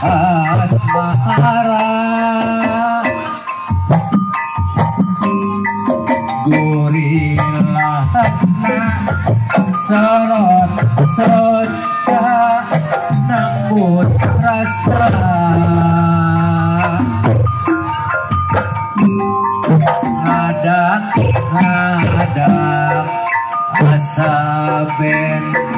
asmara gurila serot seca nambut rasa ada ada asa ben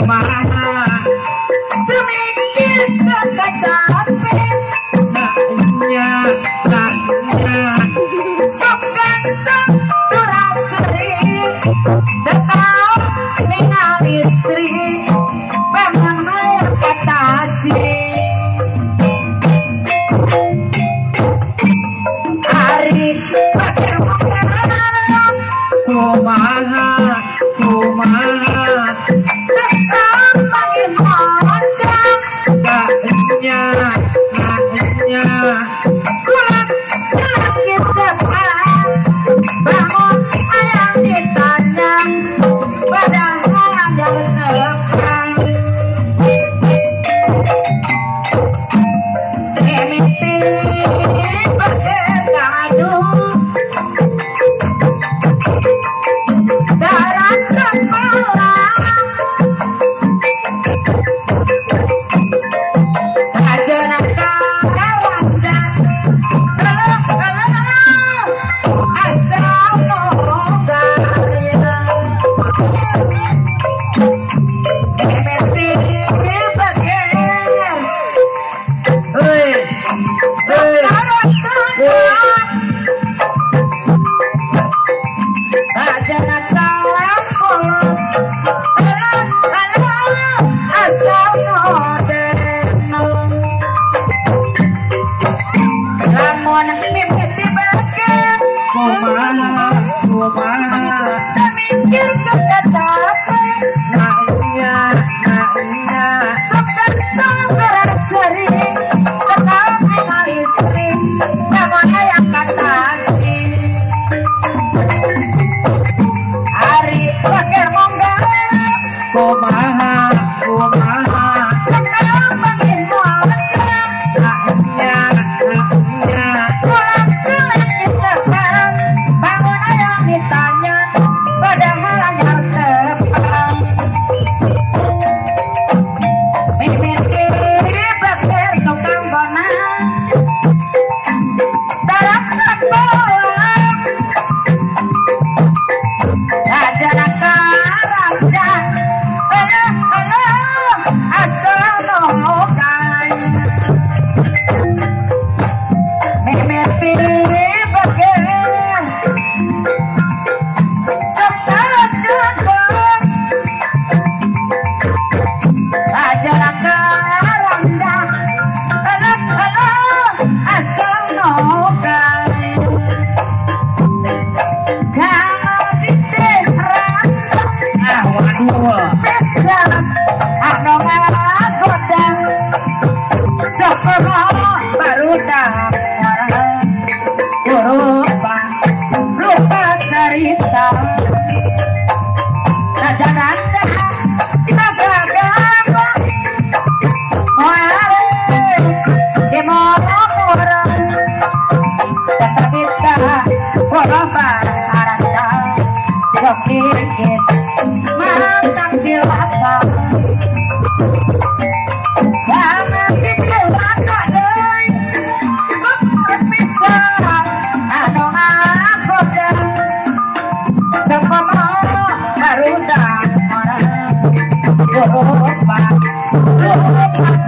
Oh, my God. A kiss,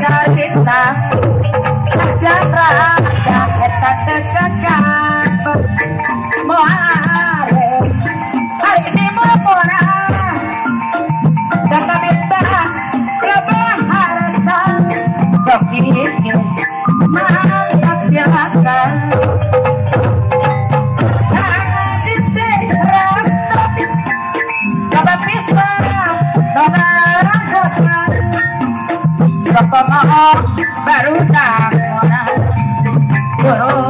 Narita como Baruta, Mora,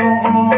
oh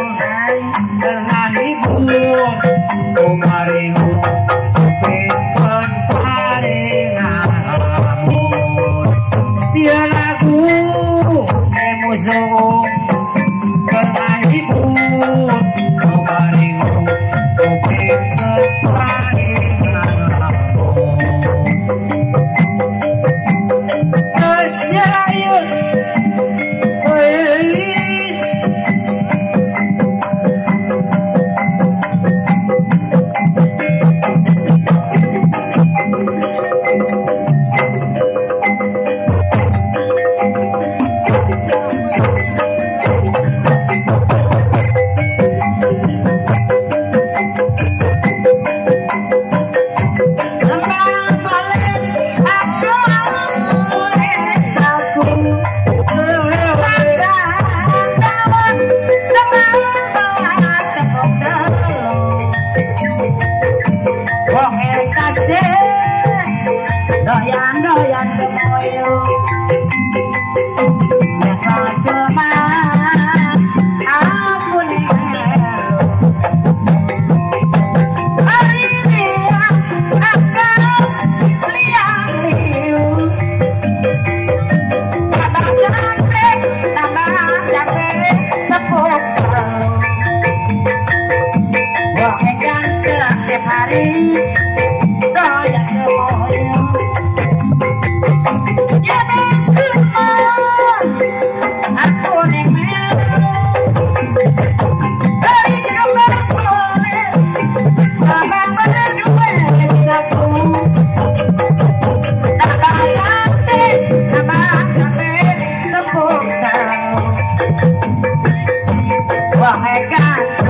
我还干。